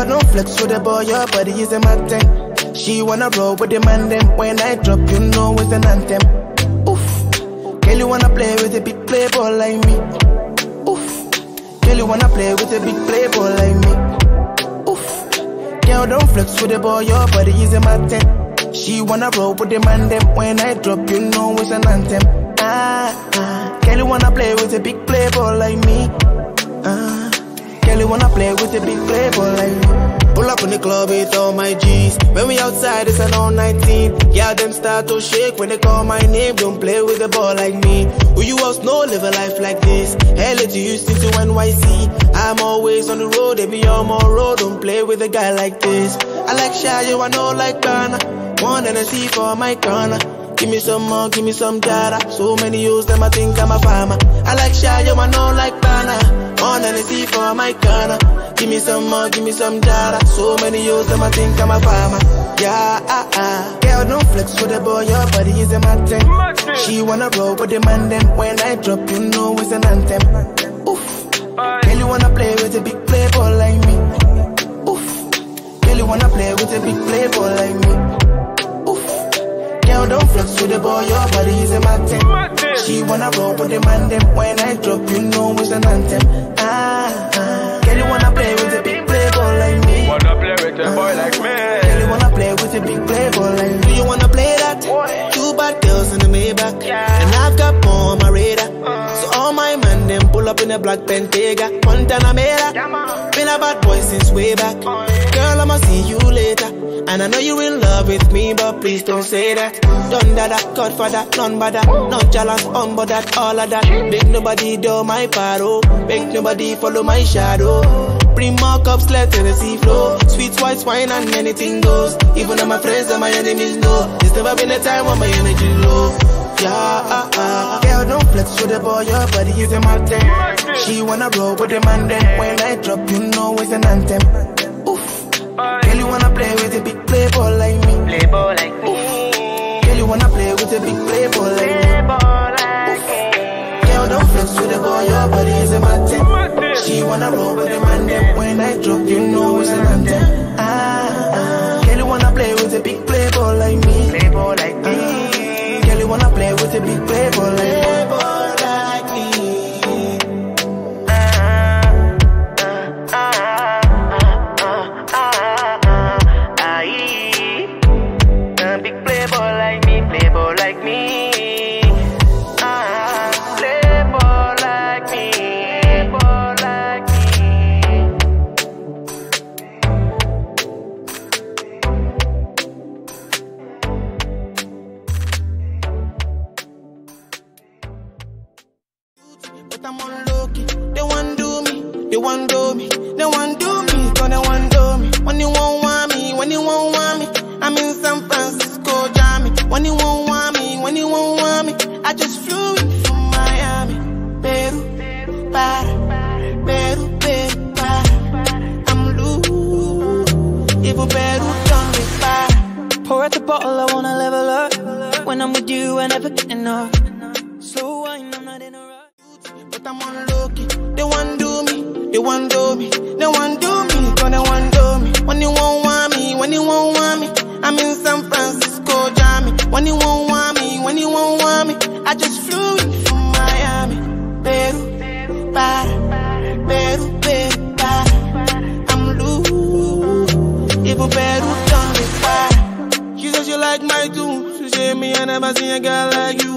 Girl, don't flex with the boy, your body is a magnet. She wanna roll with the man, them when I drop, you know it's an anthem. Oof, girl, you wanna play with a big playboy like me. Oof, girl, you wanna play with a big playboy like me. Oof, girl, don't flex with the boy, your body is a magnet. She wanna roll with the man, them when I drop, you know it's an anthem. Ah, ah, girl, you wanna play with a big playboy like me. Ah. Girl, you wanna play with a big playboy like. Pull up in the club with all my G's. When we outside, it's an all 19. Yeah, them start to shake when they call my name. Don't play with a ball like me. Who you else know live a life like this? LA, to Houston to NYC. I'm always on the road, they be on my road. Don't play with a guy like this. I like shy, you I know like gbana. One Hennessy for my corner. Give me some more, give me some jara. So many use them, I think I'm a farmer. I like shy, you I know like gbana. On see for my corner. Give me some more, give me some jara. So many use them, I think I'm a farmer. Yeah, ah, ah. Girl, don't flex with the boy, your body is a magnet. She wanna roll with the man, then when I drop, you know it's an anthem. Oof. Girl, you wanna play with a big playboy like me. Oof. Girl, you wanna play with a big playboy like me. Oof. Girl, don't flex with the boy, your body is a magnet. Roll with the man, then when I drop, you know it's an anthem. Ah, ah. Girl, you wanna play with a big playboy like me. Wanna play with a boy like me? Girl, you wanna play with a big playboy like me. Do you wanna play that? Two bad girls in the Maybach, and I've got more on my radar. So all my man them pull up in a black Bentayga, Montana Mera. Been a bad boy since way back. Girl, And I know you're in love with me, but please don't say that. Done that, that Godfather, none but that. Not jealous, on but that, all of that. Make nobody do my paro. Make nobody follow my shadow. Bring more cups, let Hennessy flow. Sweet white wine and anything goes. Even on my friends and my enemies know. There's never been a time when my energy low. Yeah, ah, ah. Girl, don't flex with the boy, your body is a magnet. She wanna roll with the man, then when I drop, you know it's an anthem. Oof. Girl, you wanna play with a big playboy like me. Playboy like me. Girl, you wanna play with a big playboy like me. Playboy like me. Girl, don't flex with the boy, your body is a magnet. She wanna roll with the man, I'm low. They want do me, they want do me, they want do me, so they want do me. When you won't want me, when you won't want me, I'm in San Francisco, Jammy. When you won't want me, when you won't want me, I just flew in from Miami, Peru, para, Peru, Peru, para. I'm loose, even Peru done me para. Pour out the bottle, I wanna level up. When I'm with you, I never get enough. Slow wine, I'm not in a. But I'm on low. They want do me, they want do me, they want do me, they want do me. When you won't want me, when you won't want me, I'm in San Francisco, Jammy. When you won't want me, when you won't want me, I just flew in from Miami, Peru, para, Peru, Peru, para. I'm loose, even Peru done me para. She said she like my tune. She said me I never seen a girl like you.